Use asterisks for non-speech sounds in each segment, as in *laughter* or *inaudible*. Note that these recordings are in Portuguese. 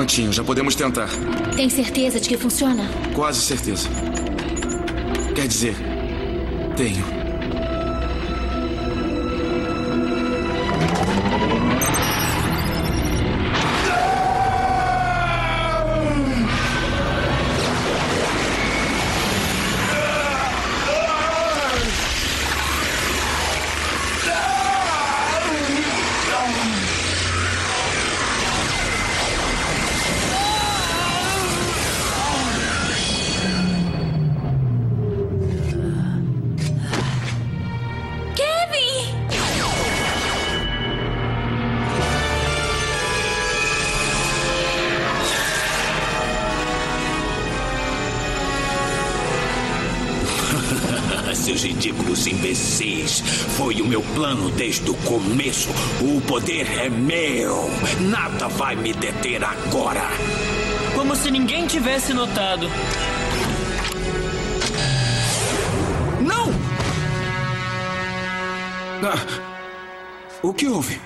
Prontinho, já podemos tentar. Tem certeza de que funciona? Quase certeza. Quer dizer, tenho. Seus ridículos imbecis. Foi o meu plano desde o começo. O poder é meu. Nada vai me deter agora. Como se ninguém tivesse notado. Não! Ah, o que houve?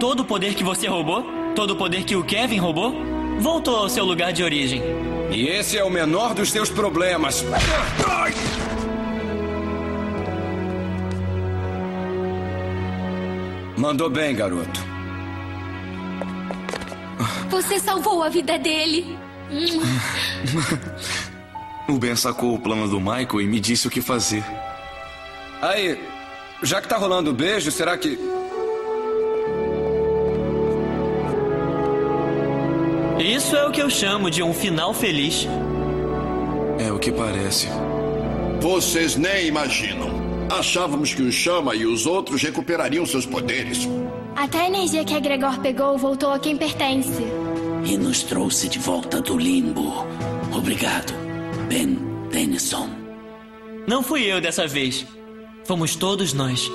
Todo o poder que você roubou, todo o poder que o Kevin roubou, voltou ao seu lugar de origem. E esse é o menor dos seus problemas. Ai! Mandou bem, garoto. Você salvou a vida dele. Hum. *laughs* O Ben sacou o plano do Michael e me disse o que fazer. Aí, já que tá rolando o beijo, será que. Isso é o que eu chamo de um final feliz. É o que parece. Vocês nem imaginam. Achávamos que o Chama e os outros recuperariam seus poderes. Até a energia que a Gregor pegou voltou a quem pertence. E nos trouxe de volta do limbo. Obrigado, Ben Tennyson. Não fui eu dessa vez. Fomos todos nós.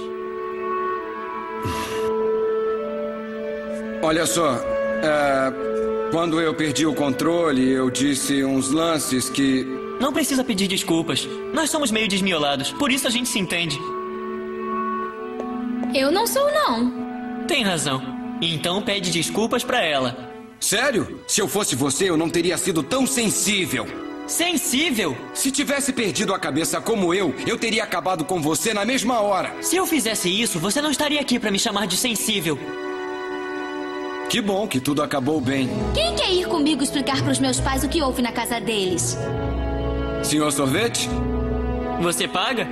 Olha só, é, quando eu perdi o controle, eu disse uns lances que. Não precisa pedir desculpas. Nós somos meio desmiolados, por isso a gente se entende. Eu não sou, não. Tem razão. Então pede desculpas pra ela. Sério? Se eu fosse você, eu não teria sido tão sensível. Sensível? Se tivesse perdido a cabeça como eu, eu teria acabado com você na mesma hora. Se eu fizesse isso, você não estaria aqui pra me chamar de sensível. Que bom que tudo acabou bem. Quem quer ir comigo explicar pros meus pais o que houve na casa deles? Senhor Sorvete? Você paga?